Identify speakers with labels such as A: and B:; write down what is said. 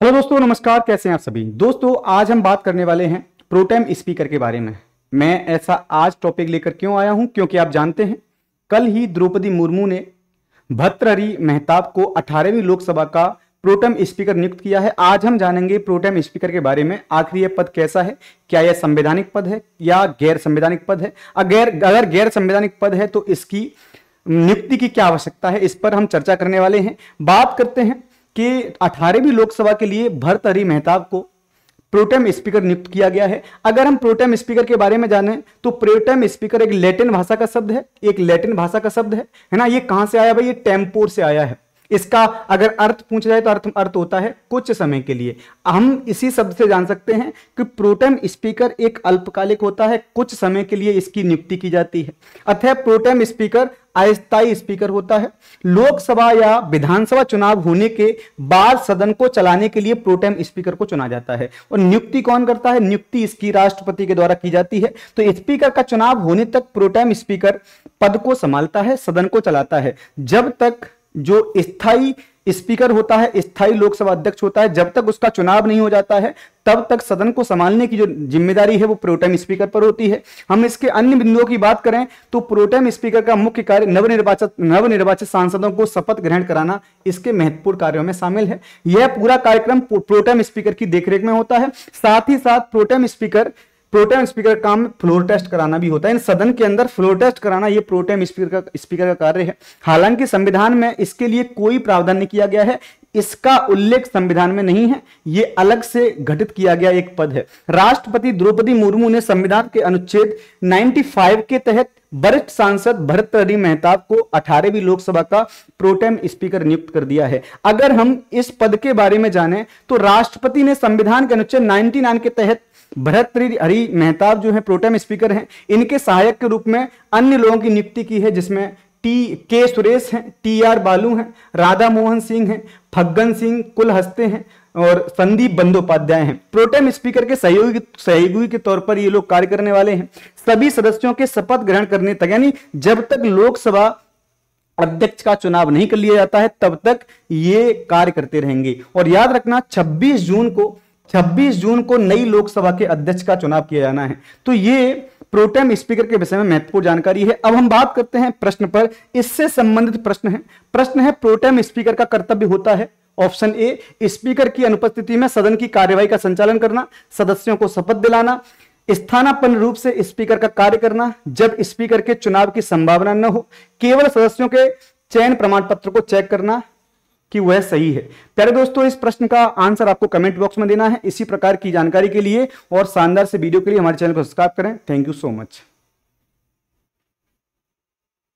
A: Hello दोस्तों, नमस्कार। कैसे हैं आप सभी? दोस्तों, आज हम बात करने वाले हैं प्रोटेम स्पीकर के बारे में। मैं ऐसा आज टॉपिक लेकर क्यों आया हूँ? क्योंकि आप जानते हैं, कल ही द्रौपदी मुर्मू ने भत्रहरी मेहताब को 18वीं लोकसभा का प्रोटेम स्पीकर नियुक्त किया है। आज हम जानेंगे प्रोटेम स्पीकर के बारे में। आखिर यह पद कैसा है? क्या यह संवैधानिक पद है? या गैर संवैधानिक पद है? अगर अगर गैर संवैधानिक पद है तो इसकी नियुक्ति की क्या आवश्यकता है? इस पर हम चर्चा करने वाले हैं। बात करते हैं कि अठारहवीं लोकसभा के लिए भरतहरी मेहताब को प्रोटेम स्पीकर नियुक्त किया गया है। अगर हम प्रोटेम स्पीकर के बारे में जाने तो प्रोटेम स्पीकर एक लैटिन भाषा का शब्द है, एक लैटिन भाषा का शब्द है है ना? ये कहाँ से आया भाई? ये टेम्पोर से आया है। इसका अगर अर्थ पूछा जाए तो अर्थ अर्थ होता है कुछ समय के लिए। हम इसी शब्द से जान सकते हैं कि प्रोटेम स्पीकर एक अल्पकालिक होता है, कुछ समय के लिए इसकी नियुक्ति की जाती है। अतः प्रोटेम स्पीकर अस्थायी स्पीकर होता है। लोकसभा या विधानसभा चुनाव होने के बाद सदन को चलाने के लिए प्रोटेम स्पीकर को चुना जाता है। और नियुक्ति कौन करता है? नियुक्ति इसकी राष्ट्रपति के द्वारा की जाती है। तो स्पीकर का चुनाव होने तक प्रोटेम स्पीकर पद को संभालता है, सदन को चलाता है। जब तक जो स्थायी स्पीकर होता है, स्थायी लोकसभा अध्यक्ष होता है, जब तक उसका चुनाव नहीं हो जाता है, तब तक सदन को संभालने की जो ज़िम्मेदारी है, वो प्रोटेम स्पीकर पर होती है। हम इसके अन्य बिंदुओं की बात करें तो प्रोटेम स्पीकर का मुख्य कार्य नवनिर्वाचित नवनिर्वाचित सांसदों को शपथ ग्रहण कराना, इसके महत्वपूर्ण कार्यों में शामिल है। यह पूरा कार्यक्रम प्रोटेम स्पीकर की देखरेख में होता है। साथ ही साथ प्रोटेम स्पीकर प्रोटेम स्पीकर का काम फ्लोर टेस्ट कराना भी होता है। इन सदन के अंदर फ्लोर टेस्ट कराना ये प्रोटेम स्पीकर का स्पीकर का कार्य है। हालाँकि संविधान में इसके लिए कोई प्रावधान नहीं किया गया है। इसका उल्लेख संविधान में नहीं है, ये अलग से घटित किया गया एक पद है। राष्ट्रपति द्रौपदी मुर्मू ने संविधान के अनुच्छेद 95 के तहत वरिष्ठ सांसद भरतहरी मेहताब को 18वीं लोकसभा का प्रोटेम स्पीकर नियुक्त कर दिया है। अगर हम इस पद के बारे में जाने तो राष्ट्रपति ने संविधान के अनुच्छेद 99 के तहत भरत हरि मेहताब जो है प्रोटेम स्पीकर हैं, इनके सहायक के रूप में अन्य लोगों की नियुक्ति की है, जिसमें टी, के सुरेश हैं, टी आर बालू हैं, राधा मोहन सिंह हैं, फग्गन सिंह कुल हस्ते हैं और संदीप बंदोपाध्याय हैं। प्रोटेम स्पीकर के सहयोगी सहयोगी के तौर पर ये लोग कार्य करने वाले हैं। सभी सदस्यों के शपथ ग्रहण करने तक, यानी जब तक लोकसभा अध्यक्ष का चुनाव नहीं कर लिया जाता है, तब तक ये कार्य करते रहेंगे। और याद रखना 26 जून को 26 जून को नई लोकसभा के अध्यक्ष का चुनाव किया जाना है। तो ये प्रोटेम स्पीकर के विषय में महत्वपूर्ण जानकारी है। अब हम बात करते हैं प्रश्न पर। इससे संबंधित प्रश्न है। प्रश्न है, प्रोटेम स्पीकर का कर्तव्य होता है? ऑप्शन ए, स्पीकर की अनुपस्थिति में सदन की कार्यवाही का संचालन करना, सदस्यों को शपथ दिलाना, स्थानापन्न रूप से स्पीकर का कार्य करना, जब स्पीकर के चुनाव की संभावना न हो, केवल सदस्यों के चयन प्रमाण पत्र को चेक करना कि वह सही है। प्यारे दोस्तों, इस प्रश्न का आंसर आपको कमेंट बॉक्स में देना है। इसी प्रकार की जानकारी के लिए और शानदार से वीडियो के लिए हमारे चैनल को सब्सक्राइब करें। Thank you so much.